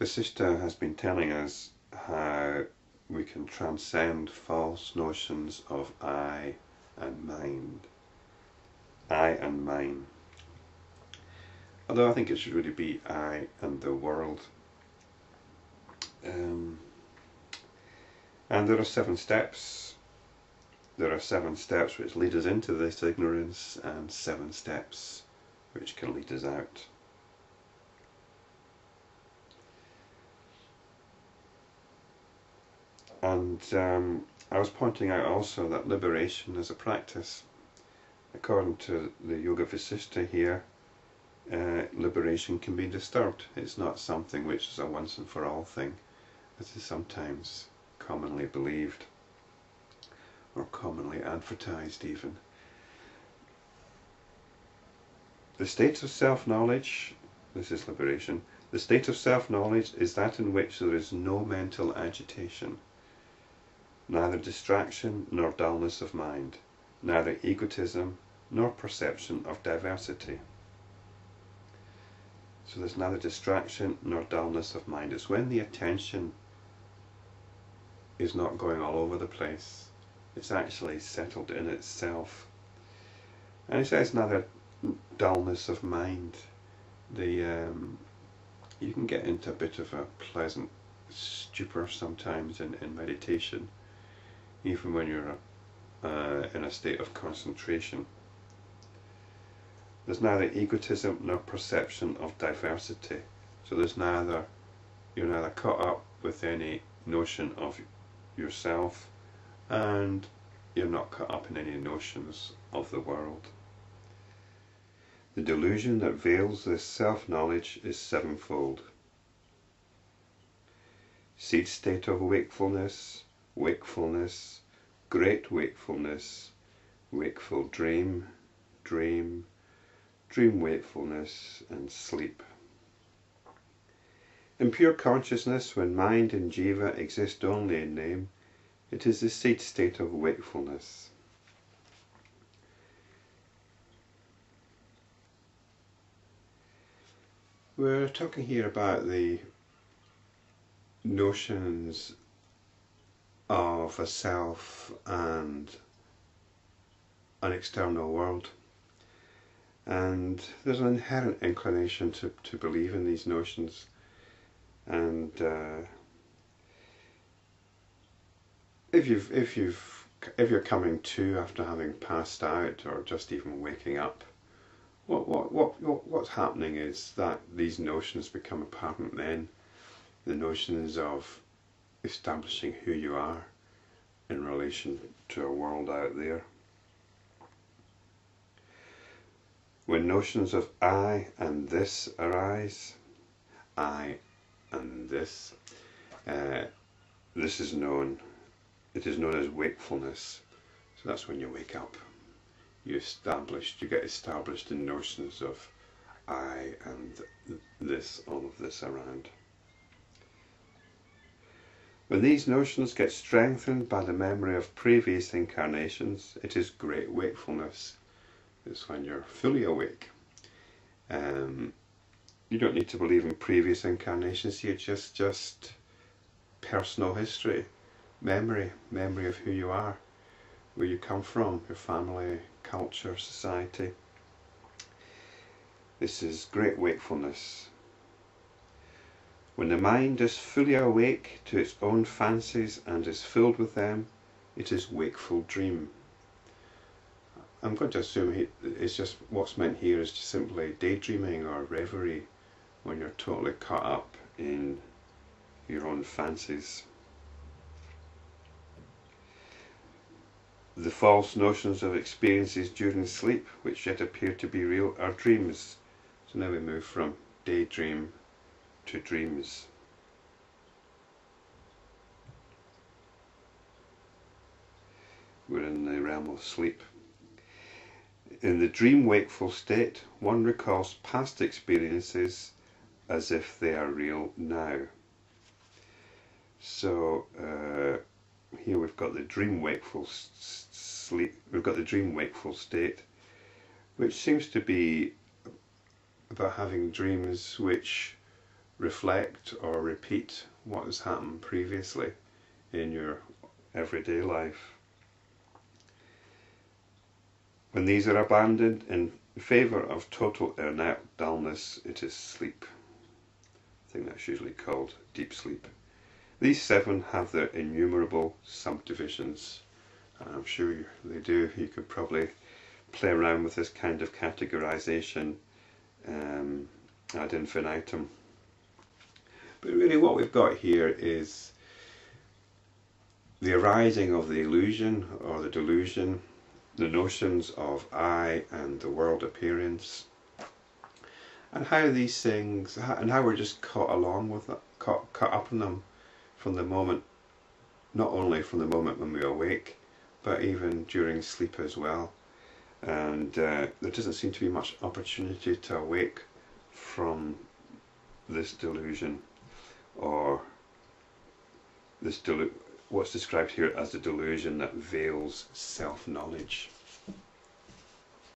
Vasishtha has been telling us how we can transcend false notions of I and mind. I and mine. Although I think it should really be I and the world. Um, and there are seven steps. There are seven steps which lead us into this ignorance, and seven steps which can lead us out. And um, I was pointing out also that liberation is a practice. According to the Yoga Vasishtha here, uh, liberation can be disturbed. It's not something which is a once and for all thing, as is sometimes commonly believed or commonly advertised even. The state of self-knowledge, this is liberation, the state of self-knowledge is that in which there is no mental agitation neither distraction nor dullness of mind, neither egotism nor perception of diversity. So there's neither distraction nor dullness of mind. It's when the attention is not going all over the place. It's actually settled in itself. And it says neither dullness of mind. The um, you can get into a bit of a pleasant stupor sometimes in, in meditation even when you're uh, in a state of concentration. There's neither egotism nor perception of diversity. So there's neither, you're neither caught up with any notion of yourself and you're not caught up in any notions of the world. The delusion that veils this self-knowledge is sevenfold. Seed state of wakefulness, wakefulness, great wakefulness, wakeful dream, dream, dream wakefulness, and sleep. In pure consciousness, when mind and jiva exist only in name, it is the seed state of wakefulness. We're talking here about the notions of a self and an external world. And there's an inherent inclination to, to believe in these notions. And uh, if you've if you've if you're coming to after having passed out or just even waking up, what what what, what what's happening is that these notions become apparent then. The notions of establishing who you are in relation to a world out there. When notions of I and this arise, I and this, uh, this is known, it is known as wakefulness. So that's when you wake up. You established, you get established in notions of I and this, all of this around. When these notions get strengthened by the memory of previous incarnations, it is great wakefulness. It's when you're fully awake. Um, you don't need to believe in previous incarnations here, just, just personal history, memory, memory of who you are, where you come from, your family, culture, society. This is great wakefulness. When the mind is fully awake to its own fancies and is filled with them, it is wakeful dream. I'm going to assume it's just what's meant here is just simply daydreaming or reverie when you're totally caught up in your own fancies. The false notions of experiences during sleep, which yet appear to be real, are dreams. So now we move from daydream to dreams. We're in the realm of sleep. In the dream wakeful state, one recalls past experiences as if they are real now. So uh, here we've got the dream wakeful sleep, we've got the dream wakeful state, which seems to be about having dreams which reflect or repeat what has happened previously in your everyday life. When these are abandoned in favour of total inert dullness, it is sleep. I think that's usually called deep sleep. These seven have their innumerable subdivisions. I'm sure they do. You could probably play around with this kind of categorization um, ad infinitum. But really what we've got here is the arising of the illusion or the delusion, the notions of I and the world appearance, and how these things, and how we're just caught along with it, caught, caught up in them from the moment, not only from the moment when we awake, but even during sleep as well. And uh, there doesn't seem to be much opportunity to awake from this delusion or this what's described here as the delusion that veils self-knowledge.